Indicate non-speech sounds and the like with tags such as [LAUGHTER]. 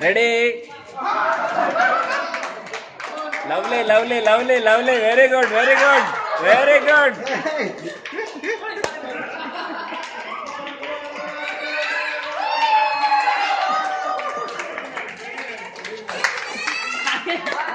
Ready? Lovely, lovely, lovely, lovely. Very good, very good, very good. [LAUGHS]